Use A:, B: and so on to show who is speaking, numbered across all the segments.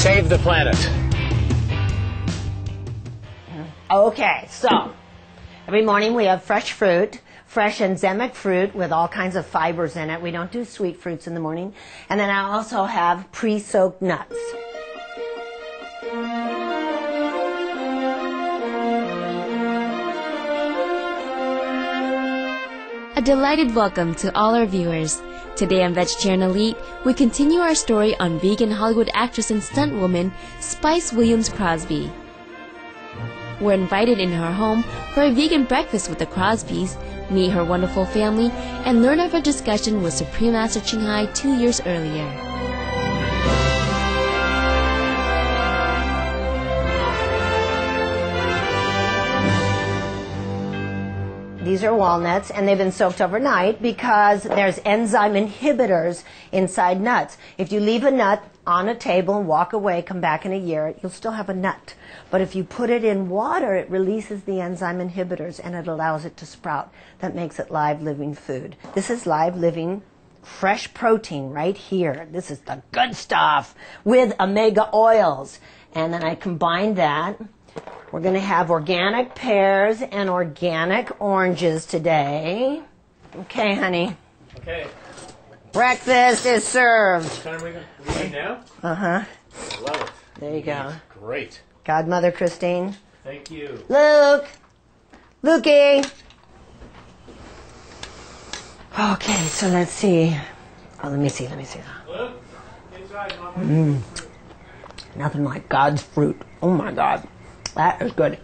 A: Save the planet.
B: Okay, so every morning we have fresh fruit, fresh enzymic fruit with all kinds of fibers in it. We don't do sweet fruits in the morning. And then I also have pre soaked nuts.
C: A delighted welcome to all our viewers. Today on Vegetarian Elite, we continue our story on vegan Hollywood actress and stuntwoman Spice Williams Crosby. We're invited in her home for a vegan breakfast with the Crosbys, meet her wonderful family, and learn of her discussion with Supreme Master Ching Hai two years earlier.
B: These are walnuts, and they've been soaked overnight because there's enzyme inhibitors inside nuts. If you leave a nut on a table and walk away, come back in a year, you'll still have a nut. But if you put it in water, it releases the enzyme inhibitors and it allows it to sprout. That makes it live living food. This is live living fresh protein right here. This is the good stuff with omega oils. And then I combine that we're going to have organic pears and organic oranges today. Okay, honey.
A: Okay.
B: Breakfast is served.
A: What time are we going now?
B: Uh huh.
A: Love it.
B: There you go.
A: Great.
B: Godmother Christine.
A: Thank you.
B: Luke. Lukey. Okay, so let's see. Oh, let me see. Let me see.
A: Luke, inside, Mama.
B: Nothing like God's fruit. Oh my God. That is good.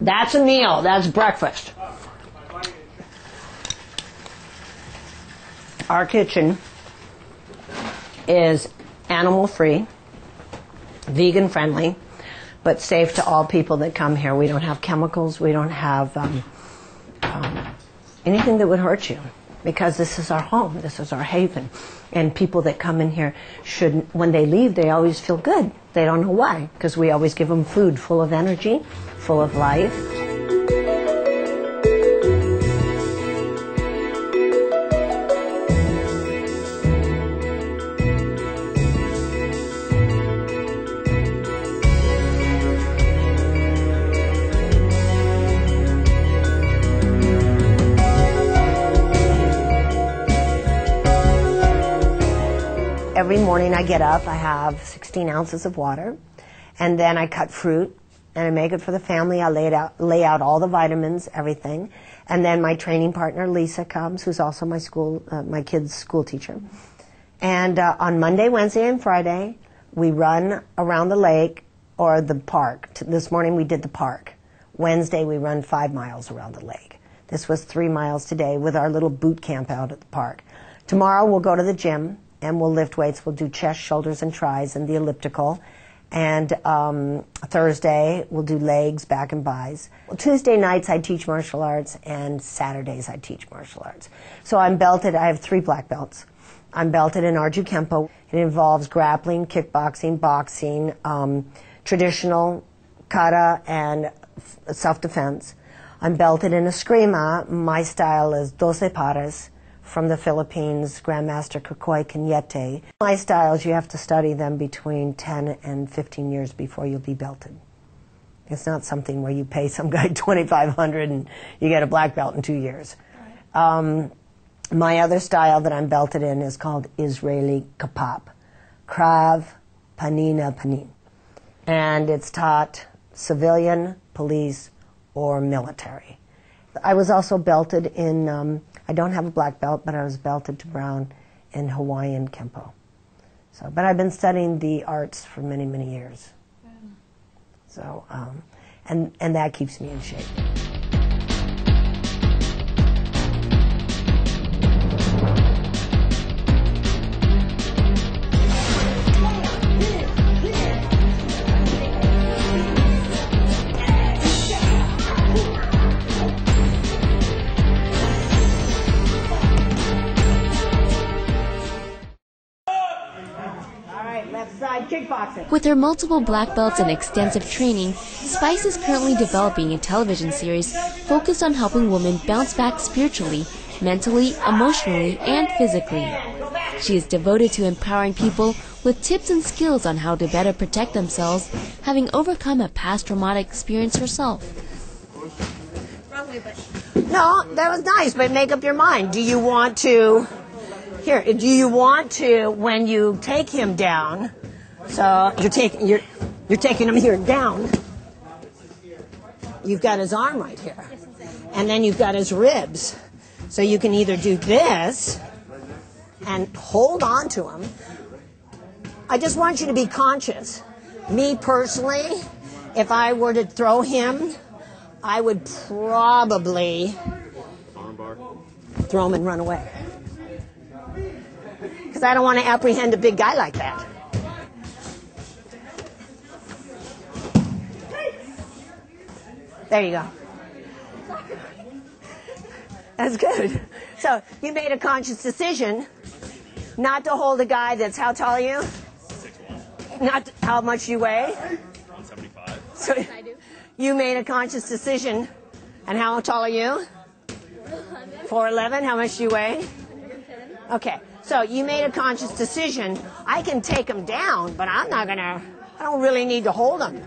B: That's a meal. That's breakfast. Our kitchen is animal free, vegan friendly, but safe to all people that come here. We don't have chemicals. We don't have um, um, anything that would hurt you because this is our home. This is our haven. And people that come in here should, when they leave, they always feel good. They don't know why, because we always give them food full of energy, full of life. Every morning I get up, I have 16 ounces of water, and then I cut fruit and I make it for the family. I lay, out, lay out all the vitamins, everything, and then my training partner Lisa comes, who's also my school, uh, my kids' school teacher. And uh, on Monday, Wednesday, and Friday, we run around the lake or the park. This morning we did the park. Wednesday we run five miles around the lake. This was three miles today with our little boot camp out at the park. Tomorrow we'll go to the gym and we'll lift weights. We'll do chest, shoulders, and tries and the elliptical. And um, Thursday we'll do legs, back, and buys. Well, Tuesday nights I teach martial arts, and Saturdays I teach martial arts. So I'm belted. I have three black belts. I'm belted in Arju Kempo. It involves grappling, kickboxing, boxing, um, traditional kata, and f- self-defense. I'm belted in Eskrima. My style is doce pares from the Philippines, Grandmaster Cacoy Cañete. My styles, you have to study them between 10 and 15 years before you'll be belted. It's not something where you pay some guy 2500 and you get a black belt in two years. Um, my other style that I'm belted in is called Israeli Kapap. Krav Panim el Panim. And it's taught civilian, police, or military. I was also belted in, um, I don't have a black belt, but I was belted to brown in Hawaiian Kempo. So, but I've been studying the arts for many, many years. So, um, and, and that keeps me in shape. Kickboxing.
C: With her multiple black belts and extensive training, Spice is currently developing a television series focused on helping women bounce back spiritually, mentally, emotionally, and physically. She is devoted to empowering people with tips and skills on how to better protect themselves, having overcome a past traumatic experience herself.
B: No, that was nice, but make up your mind. Do you want to? Here, do you want to when you take him down? So you're taking you're you're taking him here down. You've got his arm right here, and then you've got his ribs. So you can either do this and hold on to him. I just want you to be conscious. Me personally, if I were to throw him, I would probably throw him and run away. Because I don't want to apprehend a big guy like that. There you go. That's good. So you made a conscious decision not to hold a guy that's how tall are you? Not to- how much you weigh?
D: 175.
B: So you made a conscious decision. And how tall are you? 4'11. How much do you weigh? Okay. So you made a conscious decision. I can take him down, but I'm not going to, I don't really need to hold him.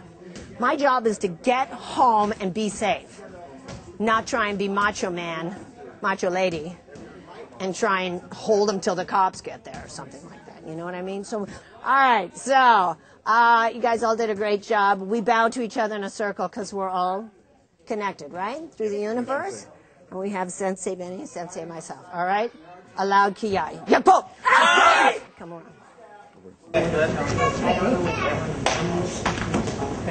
B: My job is to get home and be safe, not try and be macho man, macho lady, and try and hold them till the cops get there or something like that. You know what I mean? So, all right. So, uh, you guys all did a great job. We bow to each other in a circle because we're all connected, right? Through the universe. And we have Sensei Benny, Sensei myself. All right? Aloud Kiyai. Yapo! Come on.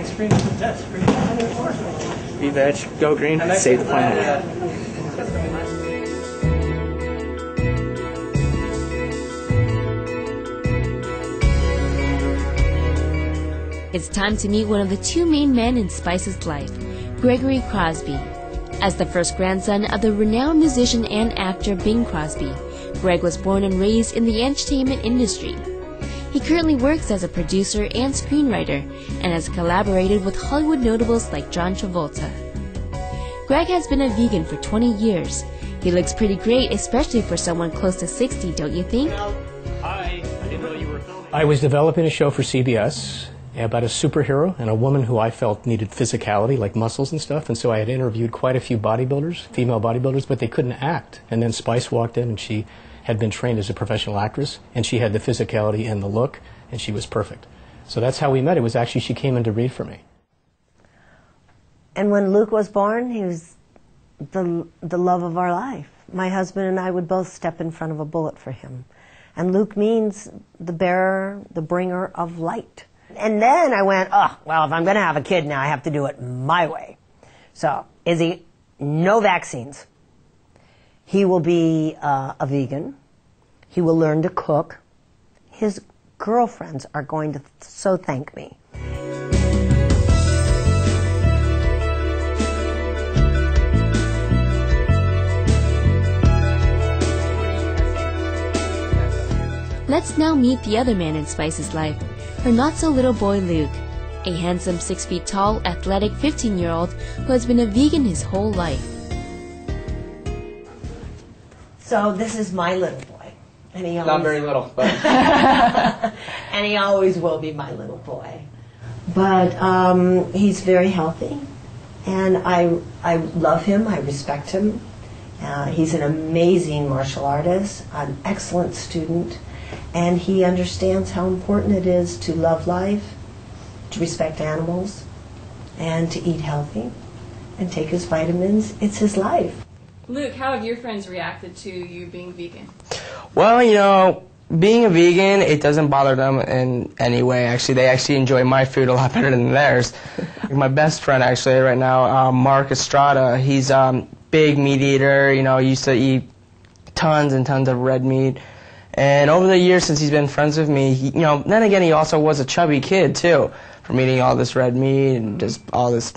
A: Thanks for being with us.
E: Be veg, go green, save the planet.
C: It's time to meet one of the two main men in Spice's life, Gregory Crosby. As the first grandson of the renowned musician and actor Bing Crosby, Greg was born and raised in the entertainment industry. He currently works as a producer and screenwriter and has collaborated with Hollywood notables like John Travolta. Greg has been a vegan for 20 years. He looks pretty great, especially for someone close to 60, don't you think?
A: Hi. I didn't know you were filming.
E: I was developing a show for CBS about a superhero and a woman who I felt needed physicality, like muscles and stuff. And so I had interviewed quite a few bodybuilders, female bodybuilders, but they couldn't act. And then Spice walked in and she had been trained as a professional actress and she had the physicality and the look and she was perfect. So that's how we met. It was actually she came in to read for me.
B: And when Luke was born, he was the, the love of our life. My husband and I would both step in front of a bullet for him. And Luke means the bearer, the bringer of light. And then I went, oh, well, if I'm going to have a kid now, I have to do it my way. So, he, no vaccines. He will be uh, a vegan. He will learn to cook. His girlfriends are going to so thank me.
C: Let's now meet the other man in Spice's life, her not so little boy Luke, a handsome, six feet tall, athletic 15 year old who has been a vegan his whole life.
B: So this is my little boy. And he always,
F: Not very little, but
B: and he always will be my little boy. But um, he's very healthy, and I I love him. I respect him. Uh, he's an amazing martial artist, an excellent student, and he understands how important it is to love life, to respect animals, and to eat healthy, and take his vitamins. It's his life.
G: Luke, how have your friends reacted to you being vegan?
F: well, you know, being a vegan, it doesn't bother them in any way. Actually, they actually enjoy my food a lot better than theirs. my best friend, actually, right now, um, Mark Estrada, he's um, big meat eater. You know, used to eat tons and tons of red meat. And over the years since he's been friends with me, he, you know, then again, he also was a chubby kid too, from eating all this red meat and just all this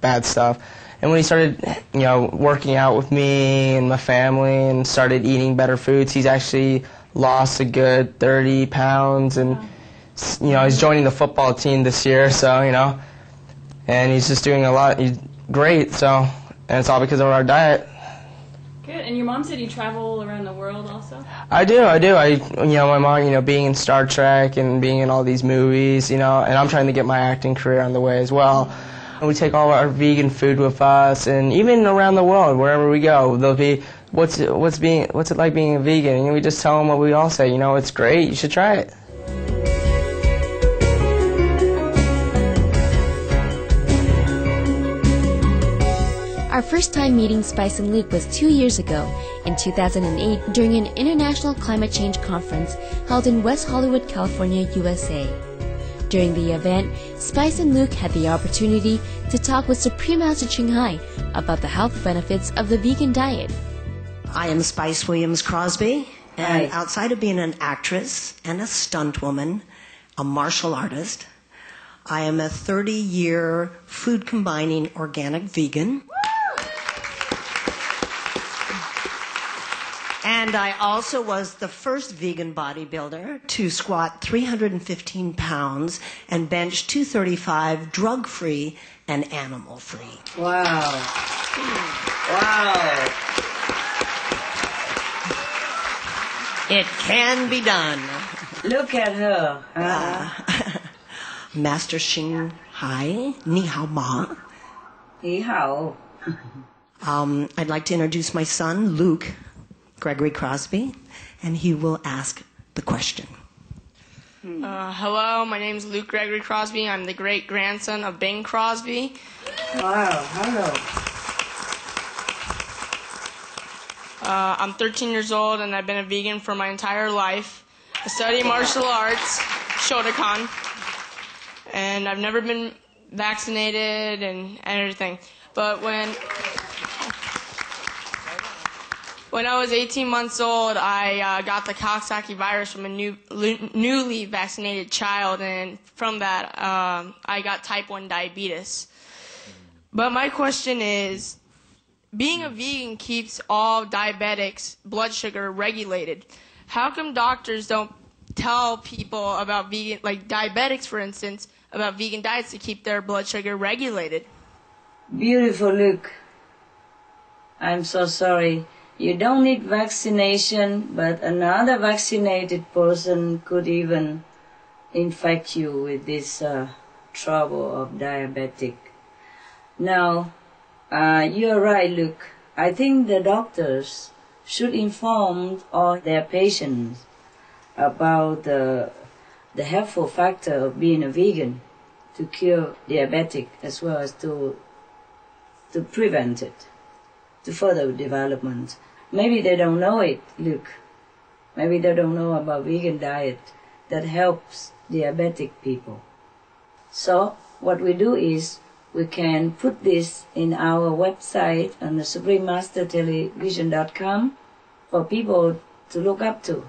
F: bad stuff. And when he started, you know, working out with me and my family and started eating better foods, he's actually lost a good 30 pounds and, s- you know, he's joining the football team this year, so, you know, and he's just doing a lot, he's great, so, and it's all because of our diet.
G: Good. And your mom said you travel around the world also?
F: I do, I do. I, you know, my mom, you know, being in Star Trek and being in all these movies, you know, and I'm trying to get my acting career on the way as well. We take all our vegan food with us, and even around the world, wherever we go, they'll be what's what's being what's it like being a vegan, and we just tell them what we all say. You know, it's great. You should try it.
C: Our first time meeting Spice and Luke was two years ago, in 2008, during an international climate change conference held in West Hollywood, California, USA. During the event, Spice and Luke had the opportunity to talk with Supreme Master Ching Hai about the health benefits of the vegan diet.
B: I am Spice Williams Crosby, and
D: Right.
B: outside of being an actress and a stunt woman, a martial artist, I am a 30 year food combining organic vegan. And I also was the first vegan bodybuilder to squat 315 pounds and bench 235 drug free and animal free.
D: Wow. Wow.
B: It can be done.
D: Look at her. Uh,
B: Master Ching Hai, Ni Hao Ma.
D: Ni hao.
B: Um, I'd like to introduce my son, Luke Gregory Crosby, and he will ask the question.
H: Uh, hello, my name is Luke Gregory Crosby. I'm the great grandson of Bing Crosby.
D: Wow. Hello.
H: Uh, I'm 13 years old and I've been a vegan for my entire life. I study martial arts, Shotokan, and I've never been vaccinated and, and everything. But when when I was 18 months old, I uh, got the Coxsackie virus from a new, newly vaccinated child, and from that, um, I got type 1 diabetes. But my question is being a vegan keeps all diabetics' blood sugar regulated. How come doctors don't tell people about vegan, like diabetics, for instance, about vegan diets to keep their blood sugar regulated?
D: Beautiful look. I'm so sorry. You don't need vaccination, but another vaccinated person could even infect you with this uh, trouble of diabetic. Now, uh, you're right, Luke. I think the doctors should inform all their patients about the, the helpful factor of being a vegan to cure diabetic as well as to to prevent it, to further development. Maybe they don't know it, Luke. Maybe they don't know about vegan diet that helps diabetic people. So what we do is we can put this in our website on the suprememastertelevision.com for people to look up to.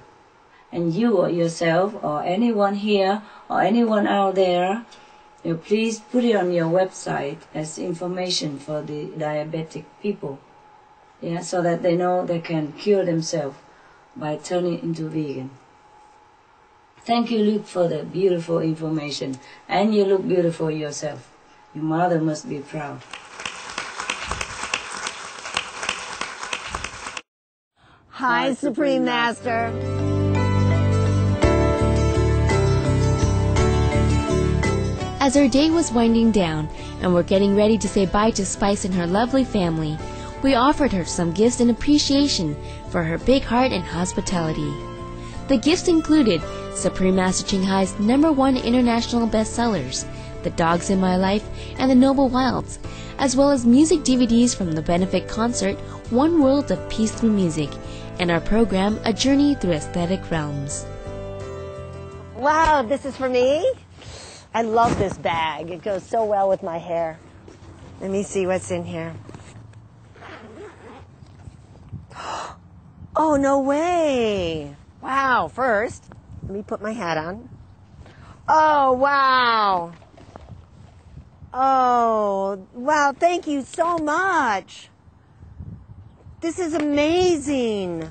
D: And you or yourself or anyone here or anyone out there you please put it on your website as information for the diabetic people. Yeah, so that they know they can cure themselves by turning into vegan. Thank you, Luke, for the beautiful information. And you look beautiful yourself. Your mother must be proud.
B: Hi, Supreme Master.
C: As our day was winding down and we're getting ready to say bye to Spice and her lovely family, we offered her some gifts in appreciation for her big heart and hospitality. The gifts included Supreme Master Ching Hai's number one international bestsellers, The Dogs in My Life and The Noble Wilds, as well as music DVDs from the benefit concert One World of Peace Through Music and our program A Journey Through Aesthetic Realms.
B: Wow, this is for me? I love this bag. It goes so well with my hair. Let me see what's in here. Oh, no way. Wow, first, let me put my hat on. Oh, wow. Oh, wow, thank you so much. This is amazing.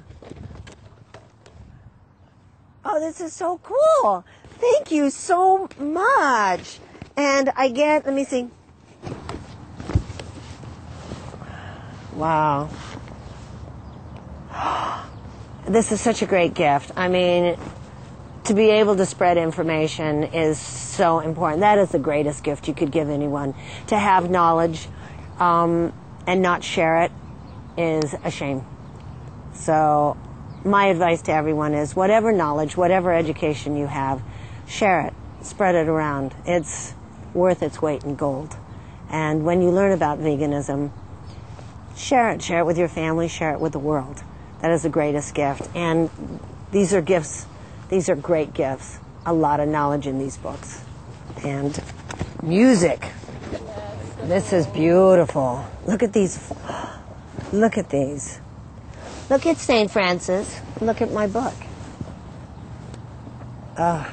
B: Oh, this is so cool. Thank you so much. And I get, let me see. Wow. this is such a great gift. I mean, to be able to spread information is so important. That is the greatest gift you could give anyone. To have knowledge um, and not share it is a shame. So, my advice to everyone is whatever knowledge, whatever education you have, share it, spread it around. It's worth its weight in gold. And when you learn about veganism, share it. Share it with your family, share it with the world. That is the greatest gift. And these are gifts, these are great gifts. A lot of knowledge in these books. And music. This is beautiful. Look at these. Look at these. Look at St. Francis. Look at my book. Ah.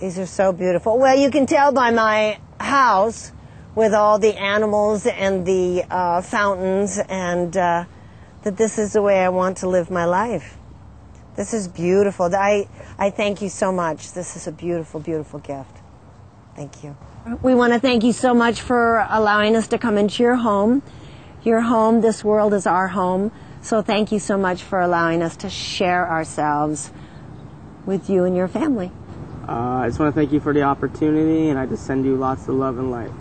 B: These are so beautiful. Well, you can tell by my house with all the animals and the uh, fountains and uh, that this is the way I want to live my life. This is beautiful. I, I thank you so much. This is a beautiful, beautiful gift. Thank you. We want to thank you so much for allowing us to come into your home. Your home, this world is our home. So thank you so much for allowing us to share ourselves with you and your family.
F: Uh, I just want to thank you for the opportunity, and I just send you lots of love and light.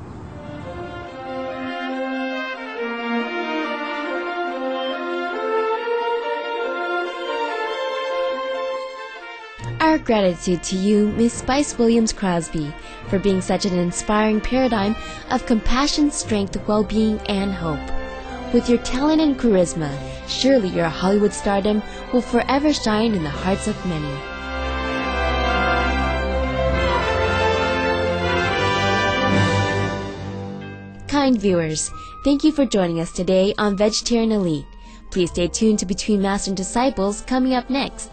C: Gratitude to you, Miss Spice Williams Crosby, for being such an inspiring paradigm of compassion, strength, well being, and hope. With your talent and charisma, surely your Hollywood stardom will forever shine in the hearts of many. Kind viewers, thank you for joining us today on Vegetarian Elite. Please stay tuned to Between Master and Disciples coming up next.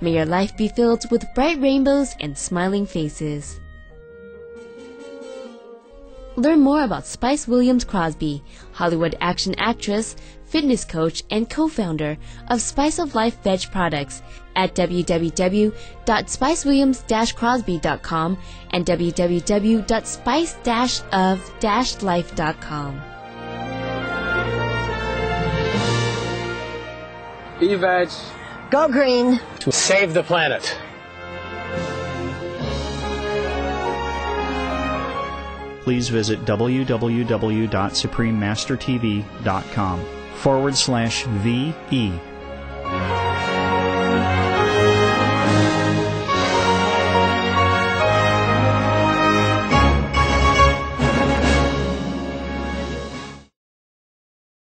C: May your life be filled with bright rainbows and smiling faces. Learn more about Spice Williams Crosby, Hollywood action actress, fitness coach, and co-founder of Spice of Life Veg Products at www.spicewilliams-crosby.com and www.spice-of-life.com.
F: Veg.
B: Go green.
E: To save the planet.
I: please visit www.suprememastertv.com forward slash VE.